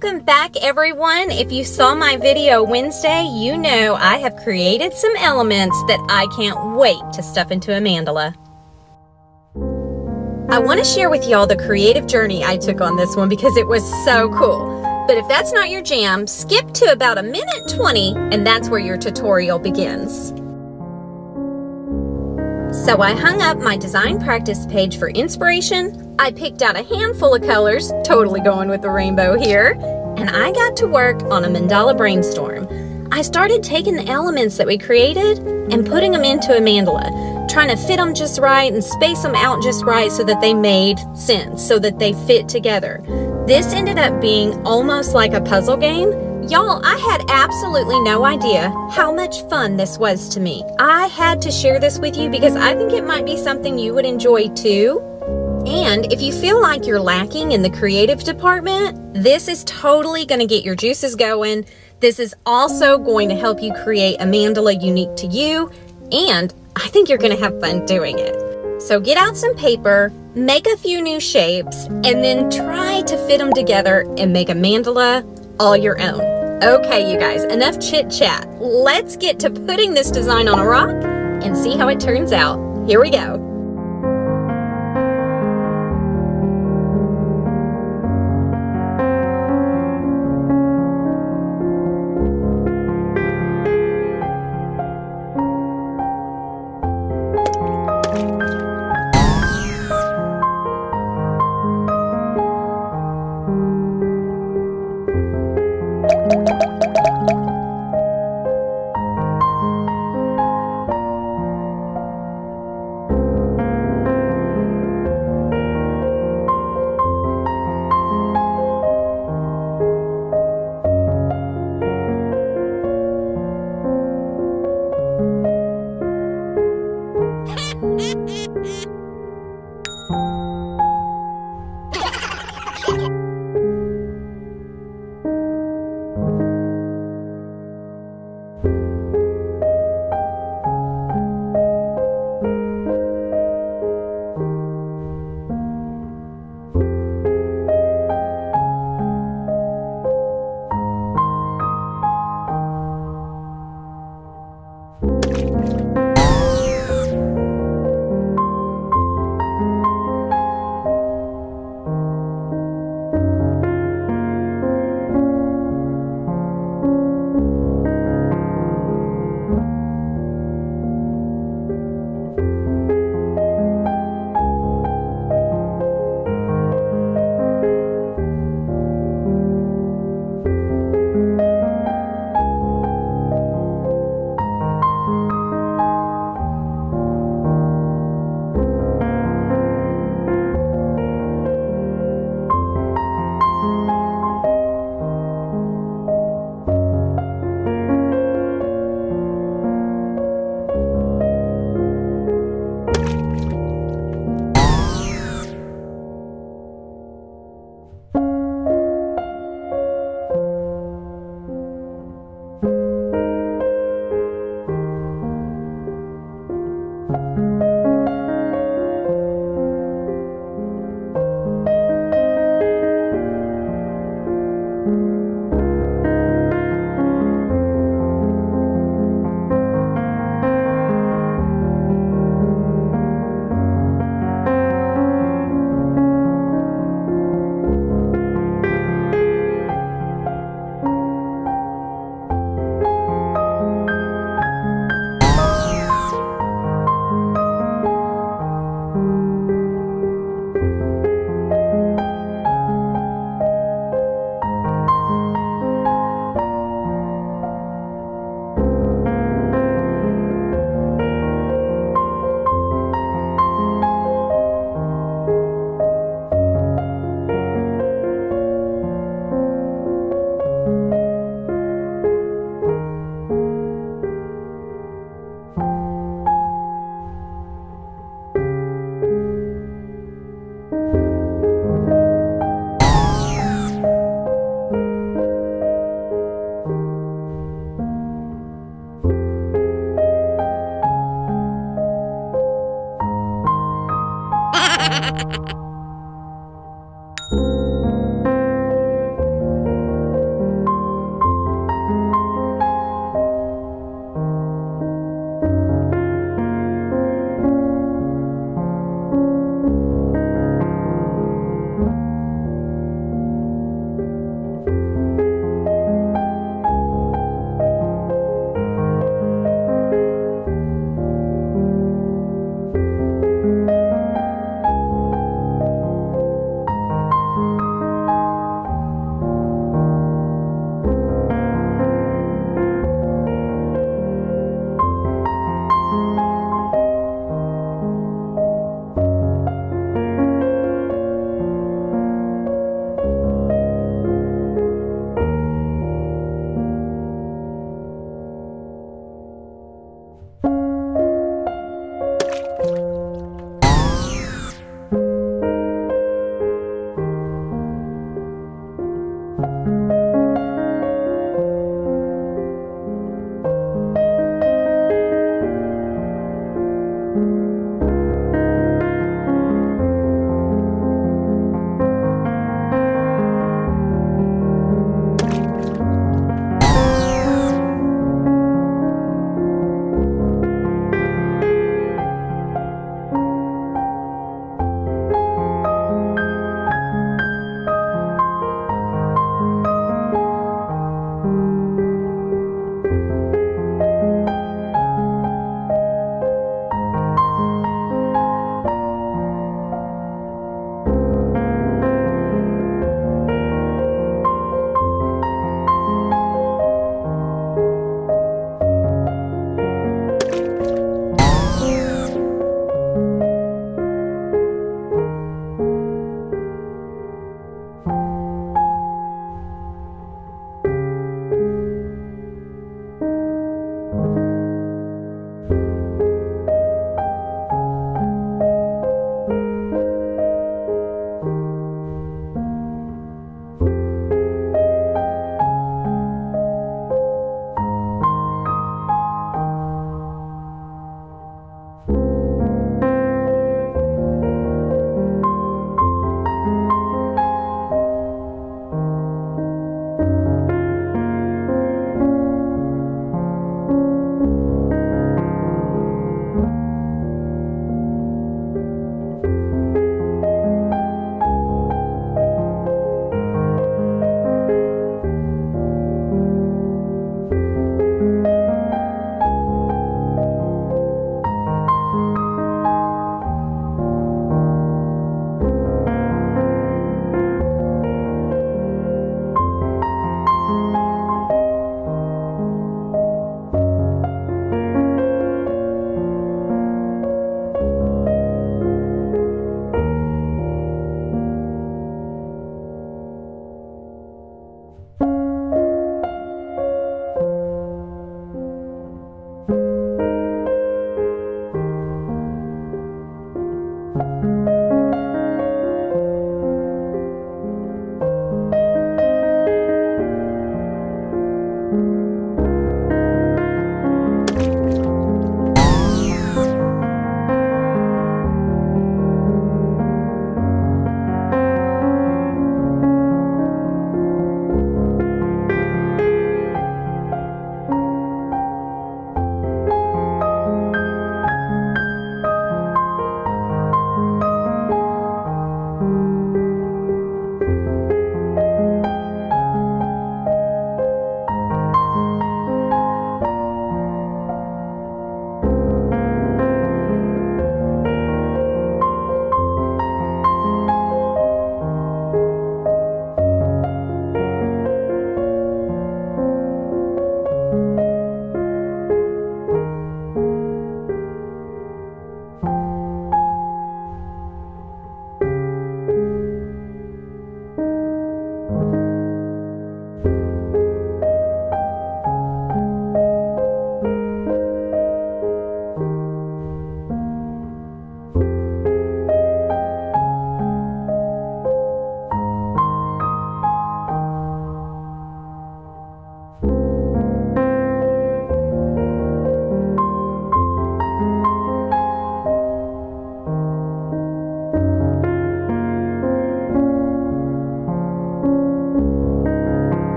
Welcome back everyone. If you saw my video Wednesday, you know I have created some elements that I can't wait to stuff into a mandala. I want to share with y'all the creative journey I took on this one because it was so cool. But if that's not your jam, skip to about a minute 20 and that's where your tutorial begins. So I hung up my design practice page for inspiration. I picked out a handful of colors, totally going with the rainbow here, and I got to work on a mandala brainstorm. I started taking the elements that we created and putting them into a mandala, trying to fit them just right and space them out just right so that they made sense, so that they fit together. This ended up being almost like a puzzle game, Y'all, I had absolutely no idea how much fun this was to me. I had to share this with you because I think it might be something you would enjoy too. And if you feel like you're lacking in the creative department, this is totally going to get your juices going. This is also going to help you create a mandala unique to you, and I think you're going to have fun doing it. So get out some paper, make a few new shapes, and then try to fit them together and make a mandala all your own. Okay, you guys, enough chit chat. Let's get to putting this design on a rock and see how it turns out. Here we go. you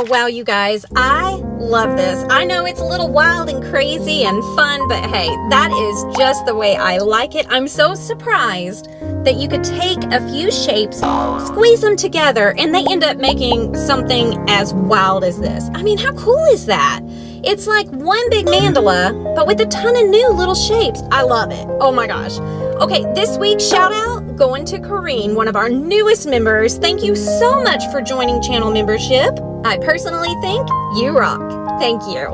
Oh, wow, you guys, I love this. I know it's a little wild and crazy and fun, but hey, that is just the way I like it. I'm so surprised that you could take a few shapes, squeeze them together, and they end up making something as wild as this. I mean, how cool is that? It's like one big mandala, but with a ton of new little shapes. I love it. Oh my gosh. Okay, this week's shout out going to Corrine, one of our newest members. Thank you so much for joining channel membership. I personally think you rock. Thank you.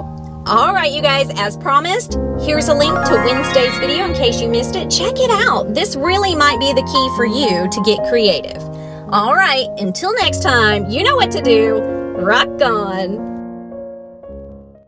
All right, you guys, as promised, here's a link to Wednesday's video in case you missed it. Check it out. This really might be the key for you to get creative. All right, until next time, you know what to do. Rock on.